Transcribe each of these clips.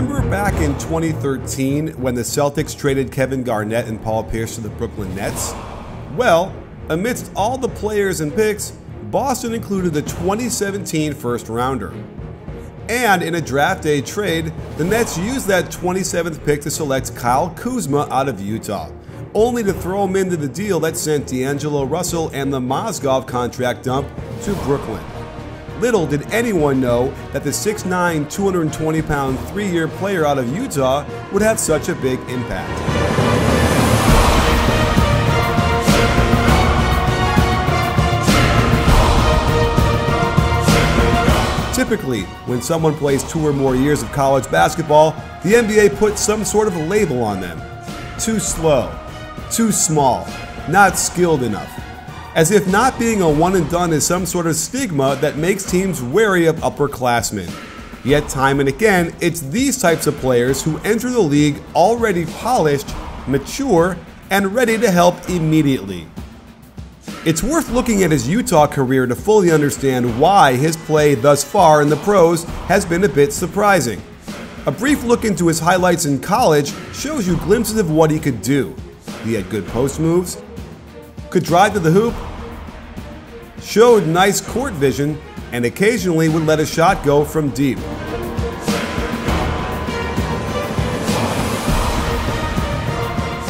Remember back in 2013 when the Celtics traded Kevin Garnett and Paul Pierce to the Brooklyn Nets? Well, amidst all the players and picks, Boston included the 2017 first rounder. And in a draft day trade, the Nets used that 27th pick to select Kyle Kuzma out of Utah, only to throw him into the deal that sent D'Angelo Russell and the Mozgov contract dump to Brooklyn. Little did anyone know that the 6'9, 220 pound three year player out of Utah would have such a big impact. Typically, when someone plays two or more years of college basketball, the NBA puts some sort of a label on them. Too slow, too small, not skilled enough. As if not being a one and done is some sort of stigma that makes teams wary of upperclassmen. Yet, time and again, it's these types of players who enter the league already polished, mature, and ready to help immediately. It's worth looking at his Utah career to fully understand why his play thus far in the pros has been a bit surprising. A brief look into his highlights in college shows you glimpses of what he could do. He had good post moves, could drive to the hoop, showed nice court vision, and occasionally would let a shot go from deep.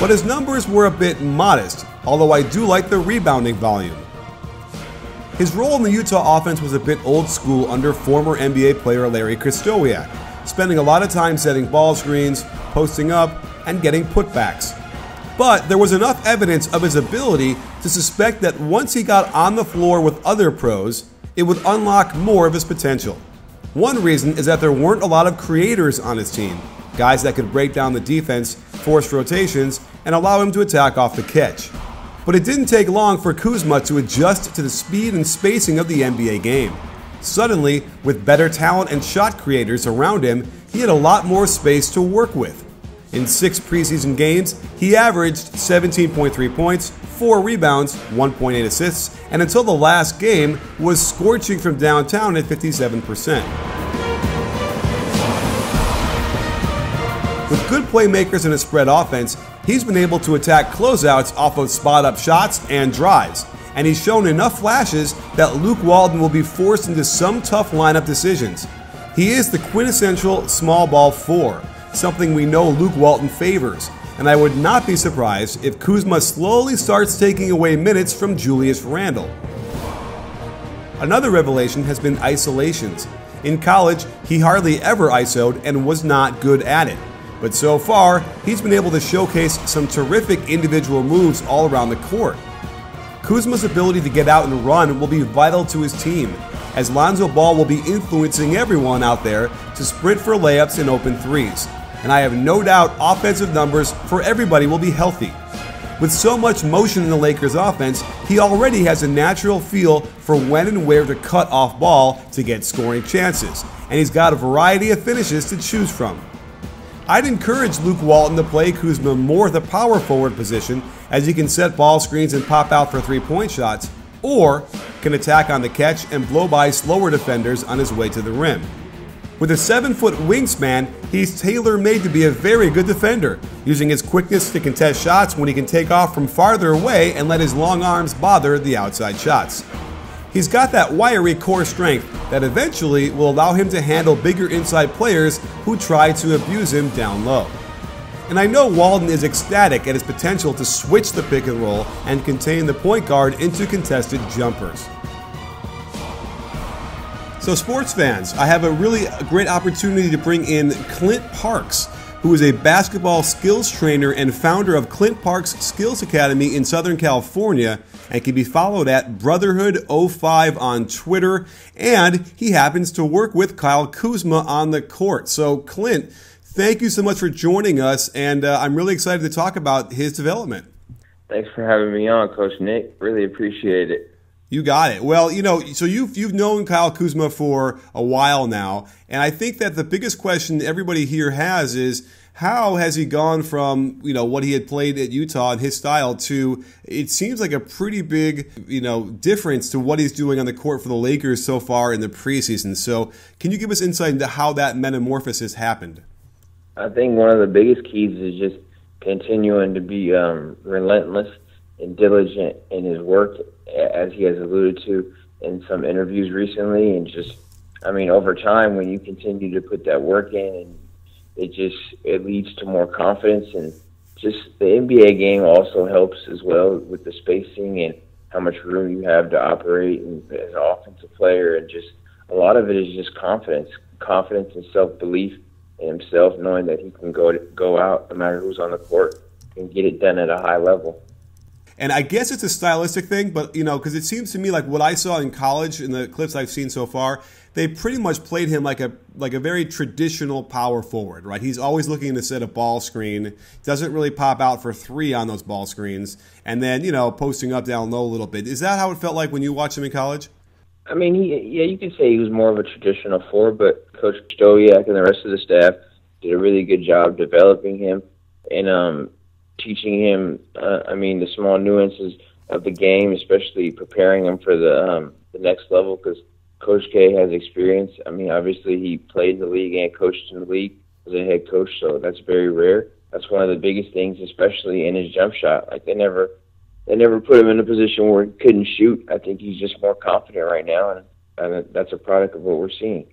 But his numbers were a bit modest, although I do like the rebounding volume. His role in the Utah offense was a bit old school under former NBA player Larry Krystkowiak, spending a lot of time setting ball screens, posting up, and getting putbacks. But there was enough evidence of his ability to suspect that once he got on the floor with other pros, it would unlock more of his potential. One reason is that there weren't a lot of creators on his team, guys that could break down the defense, force rotations, and allow him to attack off the catch. But it didn't take long for Kuzma to adjust to the speed and spacing of the NBA game. Suddenly, with better talent and shot creators around him, he had a lot more space to work with. In six preseason games, he averaged 17.3 points, 4 rebounds, 1.8 assists, and until the last game was scorching from downtown at 57%. With good playmakers and a spread offense, he's been able to attack closeouts off of spot up shots and drives, and he's shown enough flashes that Luke Walton will be forced into some tough lineup decisions. He is the quintessential small ball four, something we know Luke Walton favors, and I would not be surprised if Kuzma slowly starts taking away minutes from Julius Randle. Another revelation has been isolations. In college, he hardly ever ISO'd and was not good at it. But so far, he's been able to showcase some terrific individual moves all around the court. Kuzma's ability to get out and run will be vital to his team, as Lonzo Ball will be influencing everyone out there to sprint for layups and open threes. And I have no doubt offensive numbers for everybody will be healthy. With so much motion in the Lakers offense, he already has a natural feel for when and where to cut off ball to get scoring chances, and he's got a variety of finishes to choose from. I'd encourage Luke Walton to play Kuzma more at the power forward position as he can set ball screens and pop out for three point shots, or can attack on the catch and blow by slower defenders on his way to the rim. With a 7 foot wingspan, he's tailor made to be a very good defender, using his quickness to contest shots when he can take off from farther away and let his long arms bother the outside shots. He's got that wiry core strength that eventually will allow him to handle bigger inside players who try to abuse him down low. And I know Walton is ecstatic at his potential to switch the pick and roll and contain the point guard into contested jumpers. So, sports fans, I have a really great opportunity to bring in Clint Parks, who is a basketball skills trainer and founder of Clint Parks Skills Academy in Southern California and can be followed at Brotherhood05 on Twitter. And he happens to work with Kyle Kuzma on the court. So, Clint, thank you so much for joining us, and uh, I'm really excited to talk about his development. Thanks for having me on, Coach Nick. Really appreciate it. You got it. Well, you know, so you've you've known Kyle Kuzma for a while now, and I think that the biggest question everybody here has is how has he gone from you know what he had played at Utah and his style to it seems like a pretty big you know difference to what he's doing on the court for the Lakers so far in the preseason. So, can you give us insight into how that metamorphosis happened? I think one of the biggest keys is just continuing to be um, relentless and diligent in his work, as he has alluded to in some interviews recently, and just, I mean, over time, when you continue to put that work in, and it just it leads to more confidence, and just the NBA game also helps as well with the spacing and how much room you have to operate and as an offensive player, and just a lot of it is just confidence, confidence and self belief himself, knowing that he can go go out no matter who's on the court and get it done at a high level. And I guess it's a stylistic thing, but you know, because it seems to me like what I saw in college in the clips I've seen so far, they pretty much played him like a like a very traditional power forward, right? He's always looking to set a ball screen, doesn't really pop out for three on those ball screens, and then you know posting up down low a little bit. Is that how it felt like when you watched him in college? I mean, he yeah, you could say he was more of a traditional forward, but Coach Stoyak and the rest of the staff did a really good job developing him and um, teaching him. Uh, I mean, the small nuances of the game, especially preparing him for the um, the next level. Because Coach K has experience. I mean, obviously he played in the league and coached in the league as a head coach, so that's very rare. That's one of the biggest things, especially in his jump shot. Like they never they never put him in a position where he couldn't shoot. I think he's just more confident right now, and, and that's a product of what we're seeing.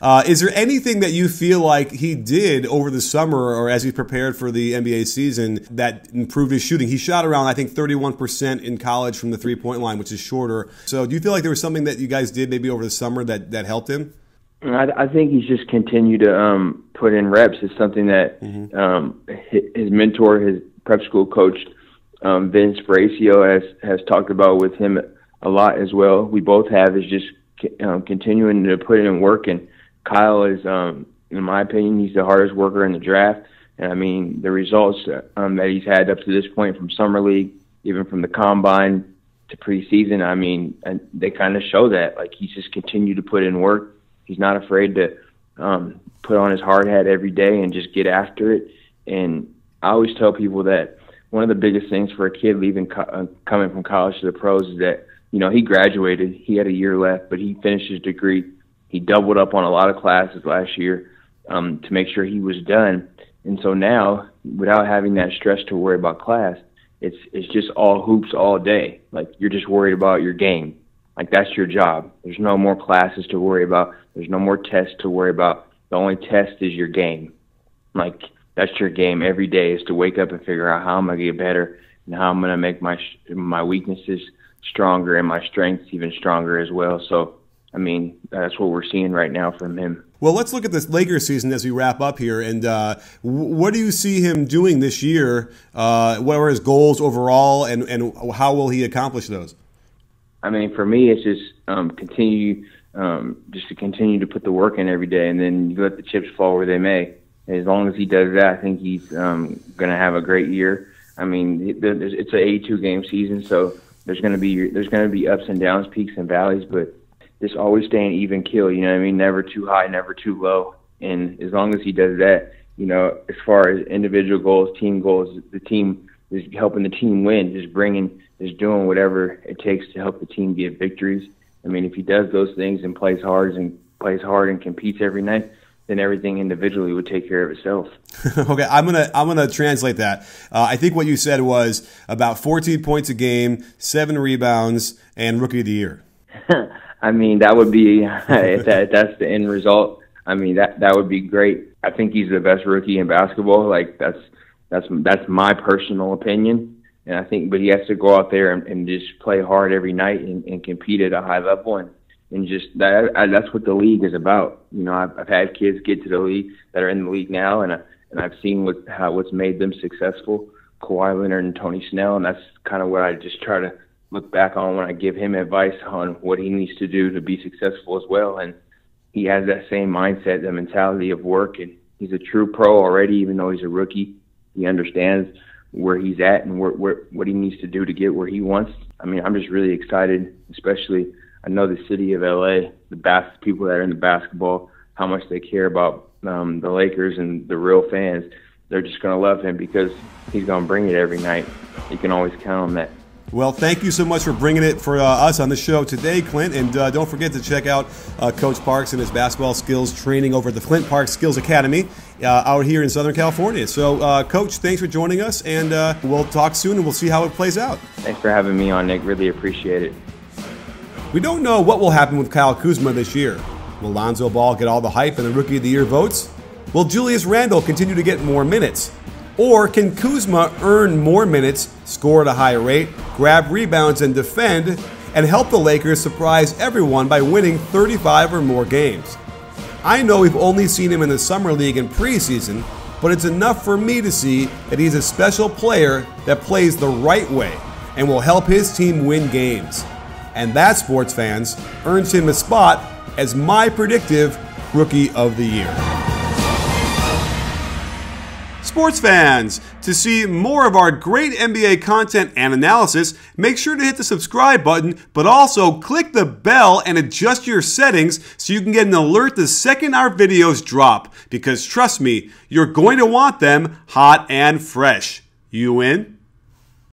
Uh, is there anything that you feel like he did over the summer or as he prepared for the NBA season that improved his shooting? He shot around, I think, 31% in college from the three point line, which is shorter. So do you feel like there was something that you guys did maybe over the summer that, that helped him? I, I think he's just continued to um, put in reps. It's something that mm-hmm. um, his mentor, his prep school coach, um, Vince Bracio, has, has talked about with him a lot as well. We both have is just um, continuing to put in work and Kyle is, um, in my opinion, he's the hardest worker in the draft. And I mean, the results um, that he's had up to this point from summer league, even from the combine to preseason, I mean, and they kind of show that. Like he's just continued to put in work. He's not afraid to um, put on his hard hat every day and just get after it. And I always tell people that one of the biggest things for a kid leaving co- uh, coming from college to the pros is that you know he graduated, he had a year left, but he finished his degree he doubled up on a lot of classes last year um, to make sure he was done. And so now, without having that stress to worry about class, it's it's just all hoops all day. Like you're just worried about your game. Like that's your job. There's no more classes to worry about. There's no more tests to worry about. The only test is your game. Like that's your game every day is to wake up and figure out how I'm gonna get better and how I'm gonna make my my weaknesses stronger and my strengths even stronger as well. So I mean, that's what we're seeing right now from him. Well, let's look at this Lakers season as we wrap up here. And uh, what do you see him doing this year? Uh, what are his goals overall, and, and how will he accomplish those? I mean, for me, it's just um, continue, um, just to continue to put the work in every day, and then you let the chips fall where they may. As long as he does that, I think he's um, going to have a great year. I mean, it's an 82 game season, so there's going to be there's going to be ups and downs, peaks and valleys, but just always staying even kill. You know what I mean? Never too high, never too low. And as long as he does that, you know, as far as individual goals, team goals, the team is helping the team win, just bringing, just doing whatever it takes to help the team get victories. I mean, if he does those things and plays hard and plays hard and competes every night, then everything individually would take care of itself. okay, I'm gonna I'm gonna translate that. Uh, I think what you said was about 14 points a game, seven rebounds, and rookie of the year. I mean, that would be if, that, if that's the end result. I mean, that that would be great. I think he's the best rookie in basketball. Like that's that's that's my personal opinion. And I think, but he has to go out there and, and just play hard every night and, and compete at a high level and and just that that's what the league is about. You know, I've, I've had kids get to the league that are in the league now, and I, and I've seen what how what's made them successful. Kawhi Leonard and Tony Snell, and that's kind of what I just try to look back on when I give him advice on what he needs to do to be successful as well. And he has that same mindset, the mentality of work, and he's a true pro already, even though he's a rookie. He understands where he's at and where, where, what he needs to do to get where he wants. I mean, I'm just really excited, especially I know the city of LA, the bas- people that are in the basketball, how much they care about um, the Lakers and the real fans. They're just going to love him because he's going to bring it every night. You can always count on that. Well, thank you so much for bringing it for uh, us on the show today, Clint. And uh, don't forget to check out uh, Coach Parks and his basketball skills training over at the Clint Park Skills Academy uh, out here in Southern California. So, uh, Coach, thanks for joining us, and uh, we'll talk soon and we'll see how it plays out. Thanks for having me on, Nick. Really appreciate it. We don't know what will happen with Kyle Kuzma this year. Will Lonzo Ball get all the hype and the Rookie of the Year votes? Will Julius Randle continue to get more minutes? Or can Kuzma earn more minutes, score at a higher rate, grab rebounds, and defend, and help the Lakers surprise everyone by winning 35 or more games? I know we've only seen him in the Summer League and preseason, but it's enough for me to see that he's a special player that plays the right way and will help his team win games. And that, sports fans, earns him a spot as my predictive Rookie of the Year. Sports fans, to see more of our great NBA content and analysis, make sure to hit the subscribe button, but also click the bell and adjust your settings so you can get an alert the second our videos drop. Because trust me, you're going to want them hot and fresh. You in?